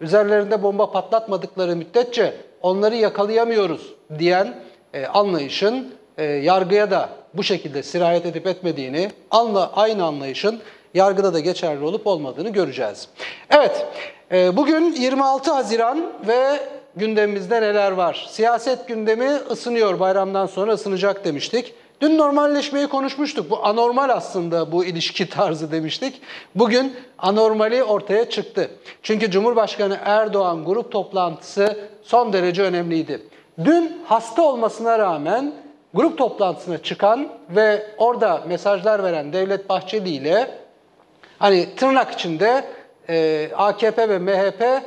üzerlerinde bomba patlatmadıkları müddetçe onları yakalayamıyoruz diyen e, anlayışın e, yargıya da bu şekilde sirayet edip etmediğini, anla, aynı anlayışın yargıda da geçerli olup olmadığını göreceğiz. Evet, e, bugün 26 Haziran ve gündemimizde neler var? Siyaset gündemi ısınıyor, bayramdan sonra ısınacak demiştik. Dün normalleşmeyi konuşmuştuk. Bu anormal aslında bu ilişki tarzı demiştik. Bugün anormali ortaya çıktı. Çünkü Cumhurbaşkanı Erdoğan grup toplantısı son derece önemliydi. Dün hasta olmasına rağmen grup toplantısına çıkan ve orada mesajlar veren Devlet Bahçeli ile hani tırnak içinde e, AKP ve MHP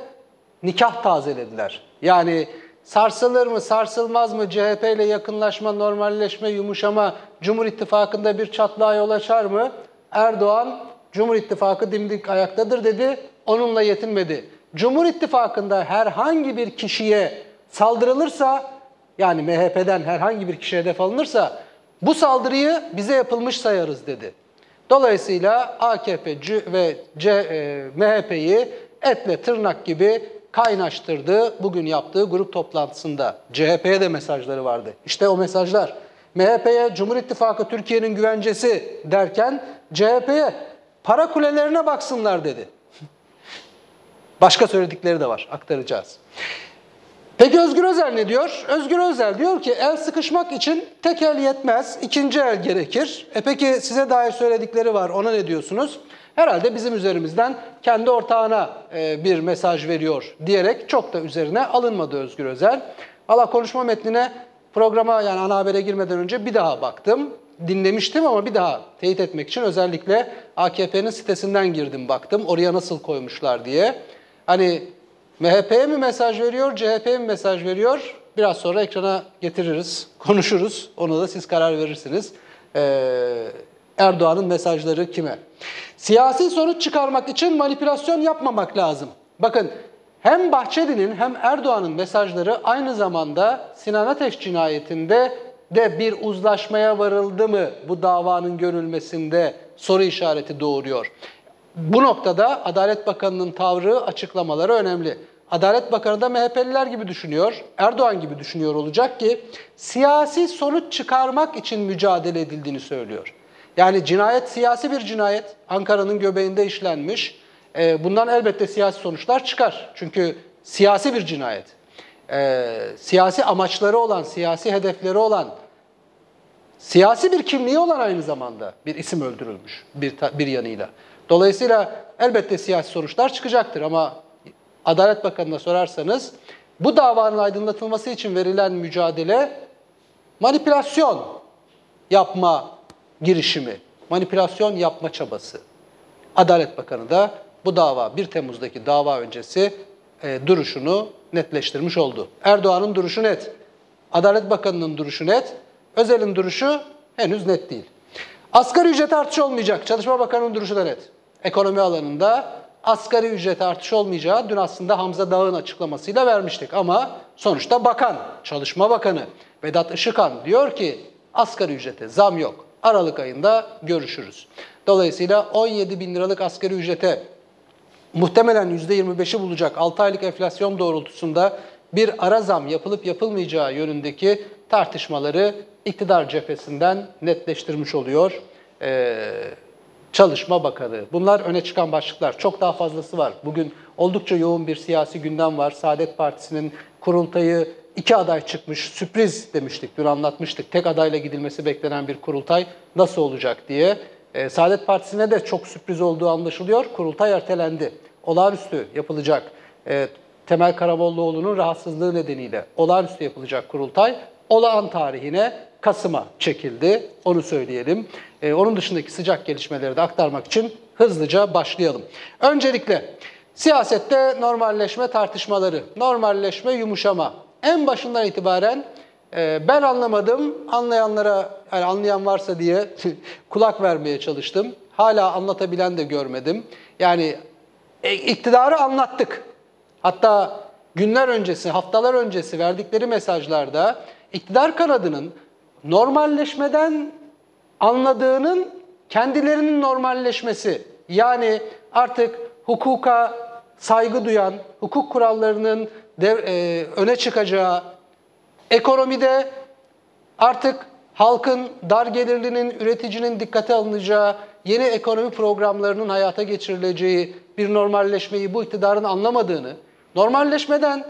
nikah tazelediler. Yani sarsılır mı, sarsılmaz mı CHP ile yakınlaşma, normalleşme, yumuşama Cumhur İttifakı'nda bir çatlağa yol açar mı? Erdoğan Cumhur İttifakı dimdik ayaktadır dedi, onunla yetinmedi. Cumhur İttifakı'nda herhangi bir kişiye saldırılırsa, yani MHP'den herhangi bir kişiye hedef alınırsa, bu saldırıyı bize yapılmış sayarız dedi. Dolayısıyla AKP ve e, MHP'yi etle tırnak gibi kaynaştırdı bugün yaptığı grup toplantısında. CHP'ye de mesajları vardı. İşte o mesajlar. MHP'ye Cumhur İttifakı Türkiye'nin güvencesi derken CHP'ye para kulelerine baksınlar dedi. Başka söyledikleri de var, aktaracağız. Peki Özgür Özel ne diyor? Özgür Özel diyor ki el sıkışmak için tek el yetmez, ikinci el gerekir. E peki size dair söyledikleri var, ona ne diyorsunuz? Herhalde bizim üzerimizden kendi ortağına e, bir mesaj veriyor diyerek çok da üzerine alınmadı Özgür Özel. Valla konuşma metnine programa yani ana habere girmeden önce bir daha baktım. Dinlemiştim ama bir daha teyit etmek için özellikle AKP'nin sitesinden girdim baktım. Oraya nasıl koymuşlar diye. Hani MHP'ye mi mesaj veriyor, CHP'ye mi mesaj veriyor? Biraz sonra ekrana getiririz, konuşuruz. Onu da siz karar verirsiniz. Ee, Erdoğan'ın mesajları kime? Siyasi sonuç çıkarmak için manipülasyon yapmamak lazım. Bakın hem Bahçeli'nin hem Erdoğan'ın mesajları aynı zamanda Sinan Ateş cinayetinde de bir uzlaşmaya varıldı mı bu davanın görülmesinde soru işareti doğuruyor. Bu noktada Adalet Bakanı'nın tavrı, açıklamaları önemli. Adalet Bakanı da MHP'liler gibi düşünüyor, Erdoğan gibi düşünüyor olacak ki siyasi sonuç çıkarmak için mücadele edildiğini söylüyor. Yani cinayet siyasi bir cinayet. Ankara'nın göbeğinde işlenmiş. Ee, bundan elbette siyasi sonuçlar çıkar. Çünkü siyasi bir cinayet. Ee, siyasi amaçları olan, siyasi hedefleri olan, siyasi bir kimliği olan aynı zamanda bir isim öldürülmüş bir, bir yanıyla. Dolayısıyla elbette siyasi sonuçlar çıkacaktır ama Adalet Bakanı'na sorarsanız bu davanın aydınlatılması için verilen mücadele manipülasyon yapma girişimi, manipülasyon yapma çabası. Adalet Bakanı da bu dava 1 Temmuz'daki dava öncesi e, duruşunu netleştirmiş oldu. Erdoğan'ın duruşu net. Adalet Bakanı'nın duruşu net. Özel'in duruşu henüz net değil. Asgari ücret artış olmayacak. Çalışma Bakanı'nın duruşu da net. Ekonomi alanında asgari ücret artış olmayacağı dün aslında Hamza Dağ'ın açıklamasıyla vermiştik. Ama sonuçta bakan, Çalışma Bakanı Vedat Işıkhan diyor ki asgari ücrete zam yok. Aralık ayında görüşürüz. Dolayısıyla 17 bin liralık asgari ücrete muhtemelen %25'i bulacak 6 aylık enflasyon doğrultusunda bir ara zam yapılıp yapılmayacağı yönündeki tartışmaları iktidar cephesinden netleştirmiş oluyor. Ee, Çalışma Bakanı. Bunlar öne çıkan başlıklar. Çok daha fazlası var. Bugün oldukça yoğun bir siyasi gündem var. Saadet Partisi'nin kurultayı iki aday çıkmış, sürpriz demiştik, dün anlatmıştık. Tek adayla gidilmesi beklenen bir kurultay nasıl olacak diye. E, Saadet Partisi'ne de çok sürpriz olduğu anlaşılıyor. Kurultay ertelendi. Olağanüstü yapılacak. E, Temel Karamollaoğlu'nun rahatsızlığı nedeniyle olağanüstü yapılacak kurultay olağan tarihine Kasım'a çekildi. Onu söyleyelim. E, onun dışındaki sıcak gelişmeleri de aktarmak için hızlıca başlayalım. Öncelikle siyasette normalleşme tartışmaları, normalleşme, yumuşama en başından itibaren e, ben anlamadım, anlayanlara, yani anlayan varsa diye kulak vermeye çalıştım. Hala anlatabilen de görmedim. Yani e, iktidarı anlattık. Hatta günler öncesi, haftalar öncesi verdikleri mesajlarda iktidar kanadının normalleşmeden anladığının kendilerinin normalleşmesi. Yani artık hukuka saygı duyan, hukuk kurallarının dev- e, öne çıkacağı, ekonomide artık halkın, dar gelirlinin, üreticinin dikkate alınacağı, yeni ekonomi programlarının hayata geçirileceği bir normalleşmeyi bu iktidarın anlamadığını, normalleşmeden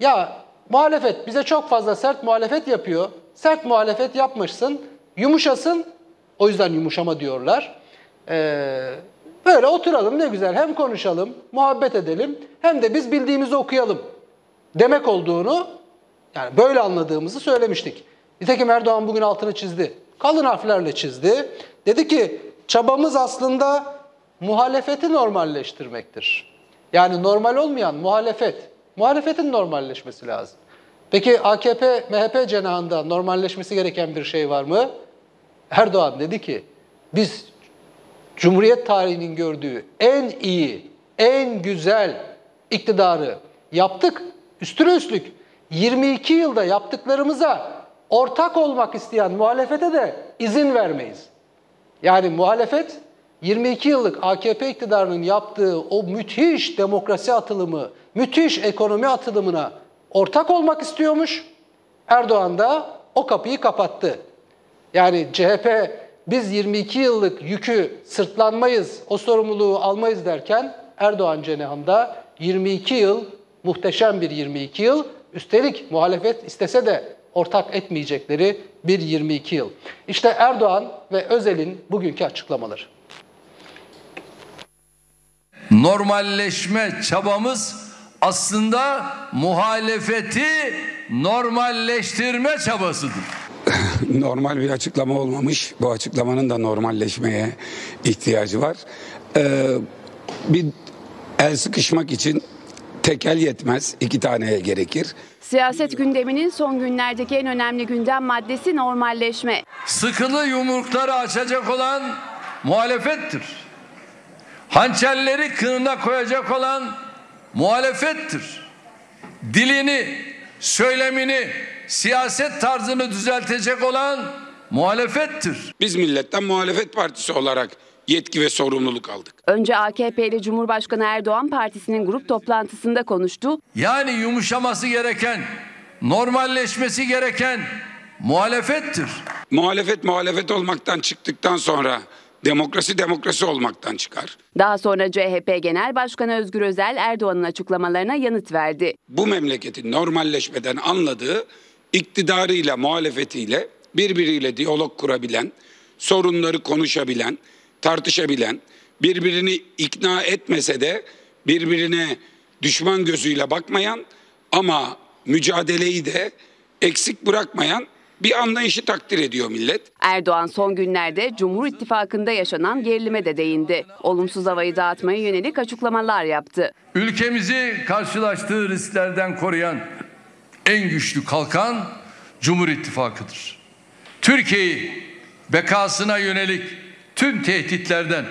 ya muhalefet bize çok fazla sert muhalefet yapıyor, sert muhalefet yapmışsın, yumuşasın, o yüzden yumuşama diyorlar. Ee, böyle oturalım ne güzel hem konuşalım, muhabbet edelim hem de biz bildiğimizi okuyalım demek olduğunu yani böyle anladığımızı söylemiştik. Nitekim Erdoğan bugün altını çizdi. Kalın harflerle çizdi. Dedi ki çabamız aslında muhalefeti normalleştirmektir. Yani normal olmayan muhalefet. Muhalefetin normalleşmesi lazım. Peki AKP, MHP cenahında normalleşmesi gereken bir şey var mı? Erdoğan dedi ki biz Cumhuriyet tarihinin gördüğü en iyi, en güzel iktidarı yaptık. Üstüne üstlük 22 yılda yaptıklarımıza ortak olmak isteyen muhalefete de izin vermeyiz. Yani muhalefet 22 yıllık AKP iktidarının yaptığı o müthiş demokrasi atılımı, müthiş ekonomi atılımına ortak olmak istiyormuş. Erdoğan da o kapıyı kapattı. Yani CHP biz 22 yıllık yükü sırtlanmayız, o sorumluluğu almayız derken Erdoğan cenahında 22 yıl, muhteşem bir 22 yıl, üstelik muhalefet istese de ortak etmeyecekleri bir 22 yıl. İşte Erdoğan ve Özel'in bugünkü açıklamaları. normalleşme çabamız aslında muhalefeti normalleştirme çabasıdır. normal bir açıklama olmamış. Bu açıklamanın da normalleşmeye ihtiyacı var. Ee, bir el sıkışmak için tekel yetmez, iki taneye gerekir. Siyaset gündeminin son günlerdeki en önemli gündem maddesi normalleşme. Sıkılı yumrukları açacak olan muhalefettir. Hançerleri kınına koyacak olan muhalefettir. Dilini, söylemini, siyaset tarzını düzeltecek olan muhalefettir. Biz milletten muhalefet partisi olarak yetki ve sorumluluk aldık. Önce AKP'li Cumhurbaşkanı Erdoğan partisinin grup toplantısında konuştu. Yani yumuşaması gereken, normalleşmesi gereken muhalefettir. Muhalefet muhalefet olmaktan çıktıktan sonra demokrasi demokrasi olmaktan çıkar. Daha sonra CHP Genel Başkanı Özgür Özel Erdoğan'ın açıklamalarına yanıt verdi. Bu memleketin normalleşmeden anladığı iktidarıyla muhalefetiyle birbiriyle diyalog kurabilen, sorunları konuşabilen, tartışabilen, birbirini ikna etmese de birbirine düşman gözüyle bakmayan ama mücadeleyi de eksik bırakmayan bir anlayışı takdir ediyor millet. Erdoğan son günlerde Cumhur İttifakı'nda yaşanan gerilime de değindi. Olumsuz havayı dağıtmaya yönelik açıklamalar yaptı. Ülkemizi karşılaştığı risklerden koruyan en güçlü kalkan Cumhur İttifakı'dır. Türkiye'yi bekasına yönelik tüm tehditlerden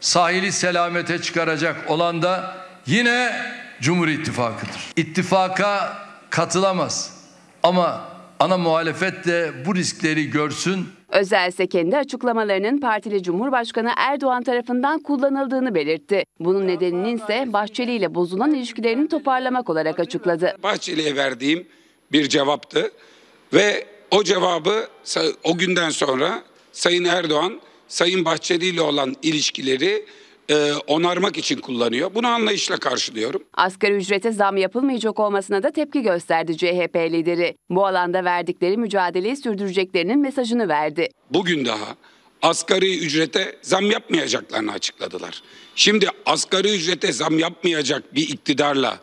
sahili selamete çıkaracak olan da yine Cumhur İttifakı'dır. İttifaka katılamaz ama ana muhalefet de bu riskleri görsün Özel ise kendi açıklamalarının partili Cumhurbaşkanı Erdoğan tarafından kullanıldığını belirtti. Bunun nedeninin ise Bahçeli ile bozulan ilişkilerini toparlamak olarak açıkladı. Bahçeli'ye verdiğim bir cevaptı ve o cevabı o günden sonra Sayın Erdoğan Sayın Bahçeli ile olan ilişkileri e, onarmak için kullanıyor. Bunu anlayışla karşılıyorum. Asgari ücrete zam yapılmayacak olmasına da tepki gösterdi CHP lideri. Bu alanda verdikleri mücadeleyi sürdüreceklerinin mesajını verdi. Bugün daha asgari ücrete zam yapmayacaklarını açıkladılar. Şimdi asgari ücrete zam yapmayacak bir iktidarla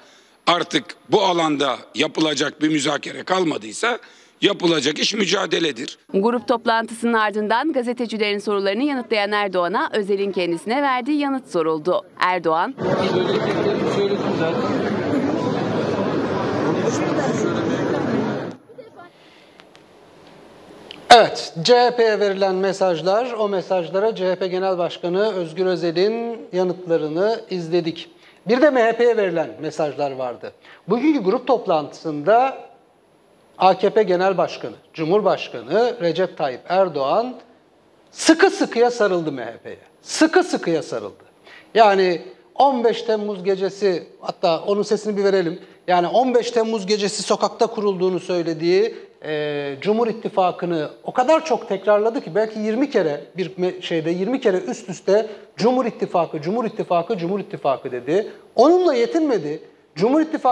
artık bu alanda yapılacak bir müzakere kalmadıysa yapılacak iş mücadeledir. Grup toplantısının ardından gazetecilerin sorularını yanıtlayan Erdoğan'a Özel'in kendisine verdiği yanıt soruldu. Erdoğan, Evet, CHP'ye verilen mesajlar, o mesajlara CHP Genel Başkanı Özgür Özel'in yanıtlarını izledik. Bir de MHP'ye verilen mesajlar vardı. Bugünkü grup toplantısında AKP Genel Başkanı, Cumhurbaşkanı Recep Tayyip Erdoğan sıkı sıkıya sarıldı MHP'ye. Sıkı sıkıya sarıldı. Yani 15 Temmuz gecesi hatta onun sesini bir verelim. Yani 15 Temmuz gecesi sokakta kurulduğunu söylediği e, Cumhur İttifakı'nı o kadar çok tekrarladı ki belki 20 kere bir şeyde 20 kere üst üste Cumhur İttifakı, Cumhur İttifakı, Cumhur İttifakı dedi. Onunla yetinmedi. Cumhur İttifakı